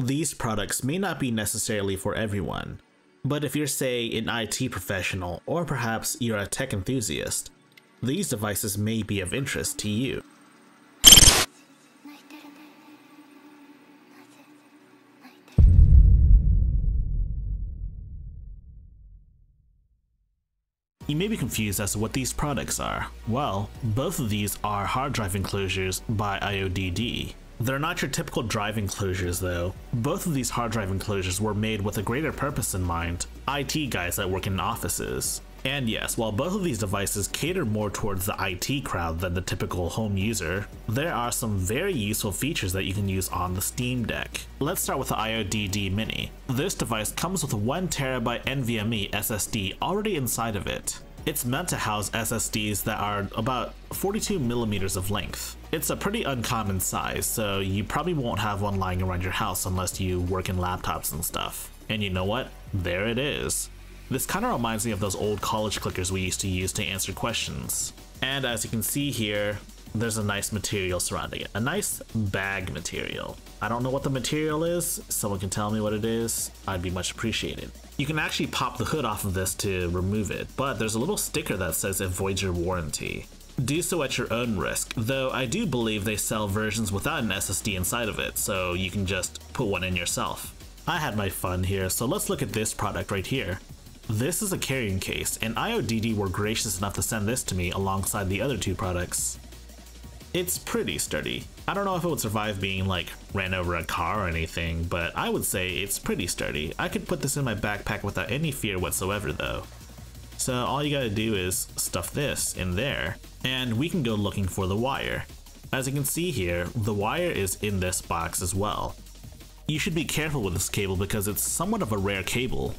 These products may not be necessarily for everyone, but if you're say an IT professional or perhaps you're a tech enthusiast, these devices may be of interest to you. You may be confused as to what these products are. Well, both of these are hard drive enclosures by IODD. They're not your typical drive enclosures though. Both of these hard drive enclosures were made with a greater purpose in mind, IT guys that work in offices. And yes, while both of these devices cater more towards the IT crowd than the typical home user, there are some very useful features that you can use on the Steam Deck. Let's start with the IODD Mini. This device comes with a 1TB NVMe SSD already inside of it. It's meant to house SSDs that are about 42 millimeters of length. It's a pretty uncommon size, so you probably won't have one lying around your house unless you work in laptops and stuff. And you know what? There it is. This kind of reminds me of those old college clickers we used to use to answer questions. And as you can see here, there's a nice material surrounding it. A nice bag material. I don't know what the material is. Someone can tell me what it is. I'd be much appreciated. You can actually pop the hood off of this to remove it, but there's a little sticker that says it voids your warranty. Do so at your own risk, though I do believe they sell versions without an SSD inside of it, so you can just put one in yourself. I had my fun here, so let's look at this product right here. This is a carrying case, and IODD were gracious enough to send this to me alongside the other two products. It's pretty sturdy. I don't know if it would survive being like ran over a car or anything, but I would say it's pretty sturdy. I could put this in my backpack without any fear whatsoever though. So all you gotta do is stuff this in there, and we can go looking for the wire. As you can see here, the wire is in this box as well. You should be careful with this cable because it's somewhat of a rare cable.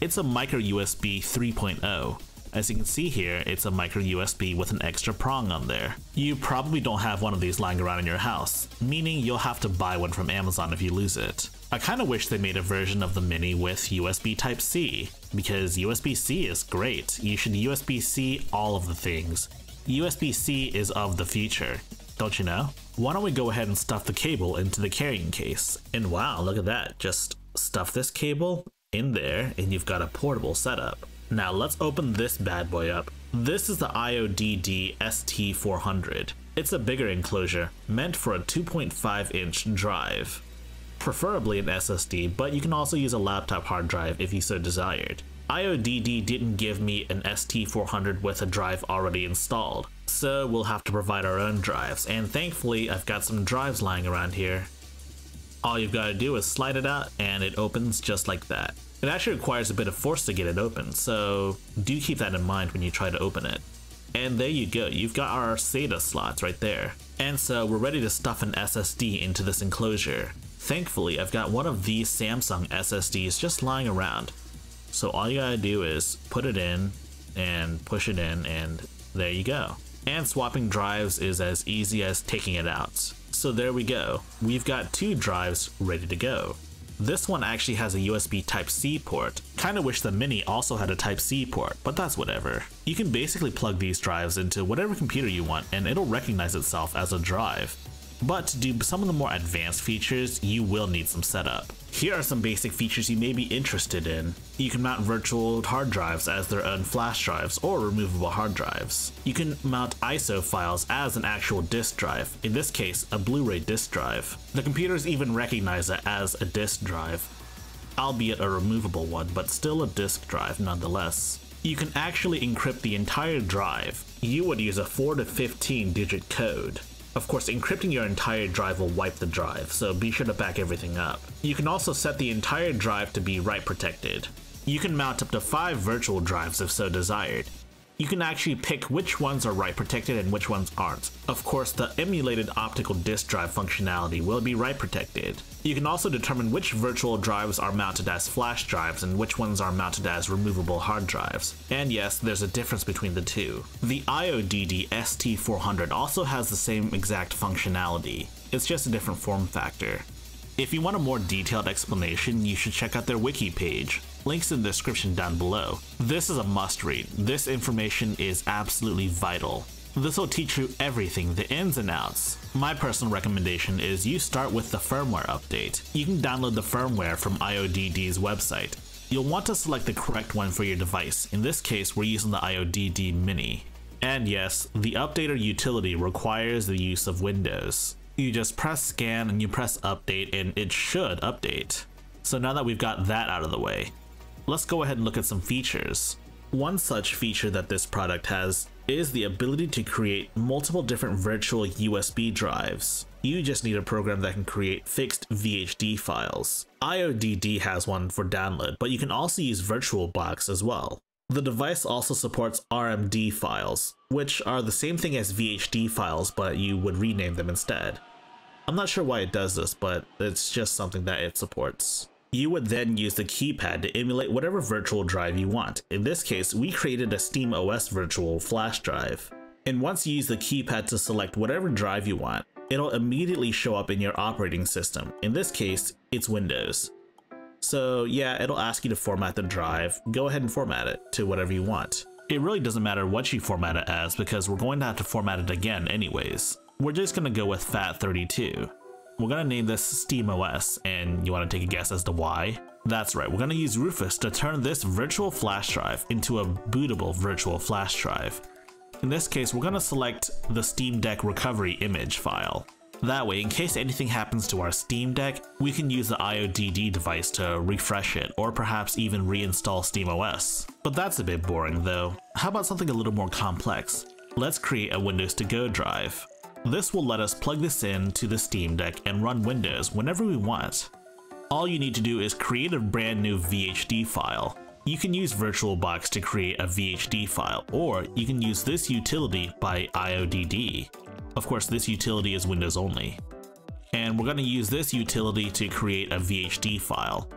It's a micro USB 3.0, as you can see here, it's a micro USB with an extra prong on there. You probably don't have one of these lying around in your house, meaning you'll have to buy one from Amazon if you lose it. I kinda wish they made a version of the Mini with USB Type-C, because USB-C is great. You should USB-C all of the things. USB-C is of the future, don't you know? Why don't we go ahead and stuff the cable into the carrying case? And wow, look at that. Just stuff this cable in there and you've got a portable setup. Now let's open this bad boy up. This is the IODD ST400. It's a bigger enclosure, meant for a 2.5 inch drive. Preferably an SSD, but you can also use a laptop hard drive if you so desired. IODD didn't give me an ST400 with a drive already installed, so we'll have to provide our own drives, and thankfully I've got some drives lying around here. All you've got to do is slide it out and it opens just like that. It actually requires a bit of force to get it open, so do keep that in mind when you try to open it. And there you go, you've got our SATA slots right there. And so we're ready to stuff an SSD into this enclosure. Thankfully, I've got one of these Samsung SSDs just lying around. So all you gotta do is put it in and push it in and there you go. And swapping drives is as easy as taking it out. So there we go. We've got two drives ready to go. This one actually has a USB Type-C port. Kinda wish the Mini also had a Type-C port, but that's whatever. You can basically plug these drives into whatever computer you want and it'll recognize itself as a drive. But to do some of the more advanced features, you will need some setup. Here are some basic features you may be interested in. You can mount virtual hard drives as their own flash drives or removable hard drives. You can mount ISO files as an actual disk drive, in this case a Blu-ray disk drive. The computers even recognize it as a disk drive, albeit a removable one, but still a disk drive nonetheless. You can actually encrypt the entire drive. You would use a 4 to 15 digit code. Of course, encrypting your entire drive will wipe the drive, so be sure to back everything up. You can also set the entire drive to be write protected. You can mount up to 5 virtual drives if so desired, you can actually pick which ones are write protected and which ones aren't. Of course, the emulated optical disk drive functionality will be write protected. You can also determine which virtual drives are mounted as flash drives and which ones are mounted as removable hard drives. And yes, there's a difference between the two. The IODD ST400 also has the same exact functionality. It's just a different form factor. If you want a more detailed explanation, you should check out their wiki page. Links in the description down below. This is a must read. This information is absolutely vital. This will teach you everything, the ins and outs. My personal recommendation is you start with the firmware update. You can download the firmware from IODD's website. You'll want to select the correct one for your device. In this case, we're using the IODD Mini. And yes, the updater utility requires the use of Windows. You just press scan and you press update and it should update. So now that we've got that out of the way, let's go ahead and look at some features. One such feature that this product has is the ability to create multiple different virtual USB drives. You just need a program that can create fixed VHD files. IODD has one for download, but you can also use VirtualBox as well. The device also supports RMD files, which are the same thing as VHD files, but you would rename them instead. I'm not sure why it does this, but it's just something that it supports. You would then use the keypad to emulate whatever virtual drive you want. In this case, we created a SteamOS virtual flash drive. And once you use the keypad to select whatever drive you want, it'll immediately show up in your operating system. In this case, it's Windows. So yeah, it'll ask you to format the drive. Go ahead and format it to whatever you want. It really doesn't matter what you format it as because we're going to have to format it again anyways. We're just going to go with FAT32. We're to name this SteamOS and you want to take a guess as to why? That's right, we're to use Rufus to turn this virtual flash drive into a bootable virtual flash drive. In this case, we're to select the Steam Deck recovery image file. That way, in case anything happens to our Steam Deck, we can use the IODD device to refresh it, or perhaps even reinstall SteamOS. But that's a bit boring though. How about something a little more complex? Let's create a Windows to Go drive. This will let us plug this in to the Steam Deck and run Windows whenever we want. All you need to do is create a brand new VHD file. You can use VirtualBox to create a VHD file, or you can use this utility by IODD. Of course, this utility is Windows only. And we're going to use this utility to create a VHD file.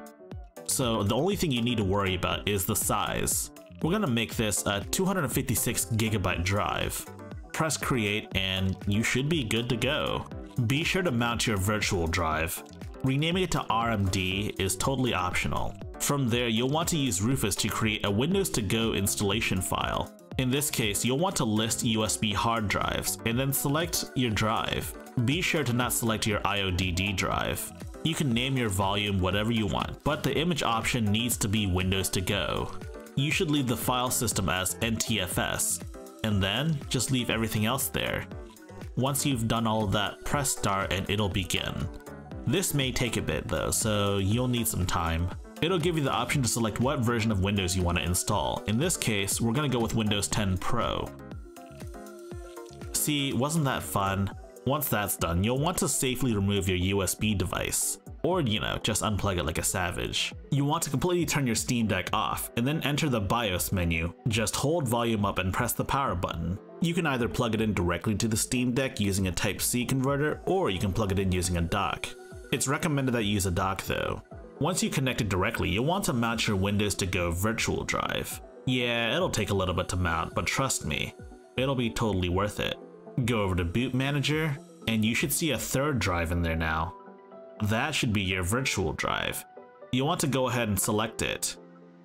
So the only thing you need to worry about is the size. We're going to make this a 256 gigabyte drive. Press create and you should be good to go. Be sure to mount your virtual drive. Renaming it to RMD is totally optional. From there, you'll want to use Rufus to create a Windows to Go installation file. In this case, you'll want to list USB hard drives and then select your drive. Be sure to not select your IODD drive. You can name your volume whatever you want, but the image option needs to be Windows to go. You should leave the file system as NTFS, and then just leave everything else there. Once you've done all that, press start and it'll begin. This may take a bit though, so you'll need some time. It'll give you the option to select what version of Windows you want to install. In this case, we're going to go with Windows 10 Pro. See, wasn't that fun? Once that's done, you'll want to safely remove your USB device. Or, you know, just unplug it like a savage. You want to completely turn your Steam Deck off, and then enter the BIOS menu. Just hold volume up and press the power button. You can either plug it in directly to the Steam Deck using a Type-C converter, or you can plug it in using a dock. It's recommended that you use a dock though. Once you connect it directly, you'll want to mount your Windows to Go virtual drive. Yeah, it'll take a little bit to mount, but trust me, it'll be totally worth it. Go over to Boot Manager, and you should see a third drive in there now. That should be your virtual drive. You'll want to go ahead and select it.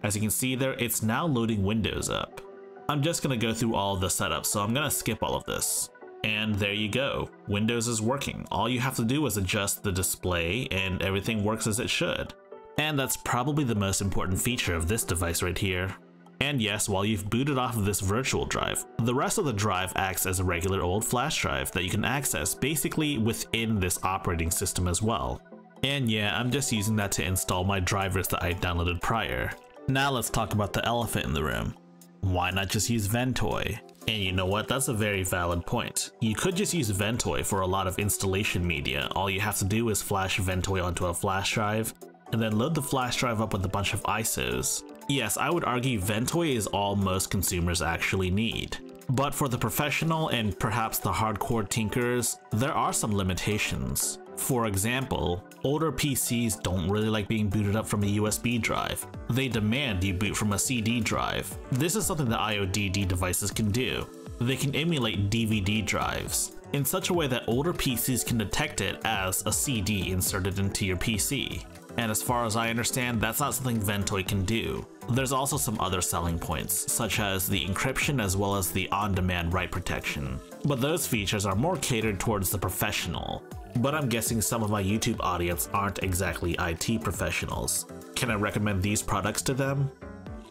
As you can see there, it's now loading Windows up. I'm just going to go through all the setup, so I'm going to skip all of this. And there you go, Windows is working. All you have to do is adjust the display and everything works as it should. And that's probably the most important feature of this device right here. And yes, while you've booted off of this virtual drive, the rest of the drive acts as a regular old flash drive that you can access basically within this operating system as well. And yeah, I'm just using that to install my drivers that I downloaded prior. Now let's talk about the elephant in the room. Why not just use Ventoy? And you know what, that's a very valid point. You could just use Ventoy for a lot of installation media. All you have to do is flash Ventoy onto a flash drive, and then load the flash drive up with a bunch of ISOs. Yes, I would argue Ventoy is all most consumers actually need. But for the professional and perhaps the hardcore tinkers, there are some limitations. For example, older PCs don't really like being booted up from a USB drive. They demand you boot from a CD drive. This is something that IODD devices can do. They can emulate DVD drives in such a way that older PCs can detect it as a CD inserted into your PC. And as far as I understand, that's not something Ventoy can do. There's also some other selling points, such as the encryption as well as the on-demand write protection, but those features are more catered towards the professional. But I'm guessing some of my YouTube audience aren't exactly IT professionals. Can I recommend these products to them?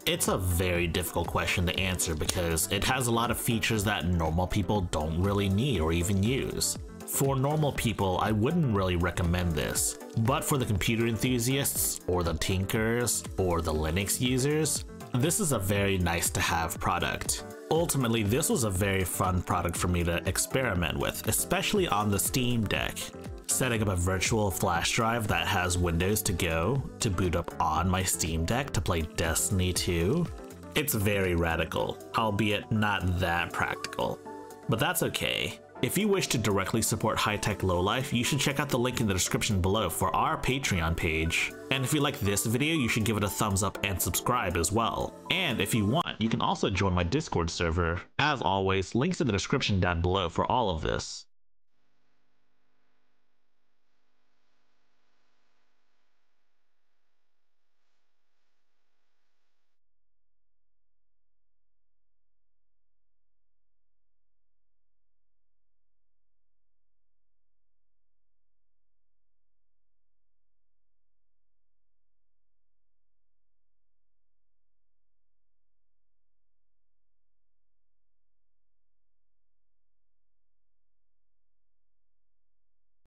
It's a very difficult question to answer because it has a lot of features that normal people don't really need or even use. For normal people, I wouldn't really recommend this, but for the computer enthusiasts, or the tinkers, or the Linux users, this is a very nice to have product. Ultimately, this was a very fun product for me to experiment with, especially on the Steam Deck setting up a virtual flash drive that has Windows to go to boot up on my Steam Deck to play Destiny 2. It's very radical, albeit not that practical. But that's okay. If you wish to directly support Hi-Tech Lo-Life, you should check out the link in the description below for our Patreon page. And if you like this video, you should give it a thumbs up and subscribe as well. And if you want, you can also join my Discord server. As always, links in the description down below for all of this.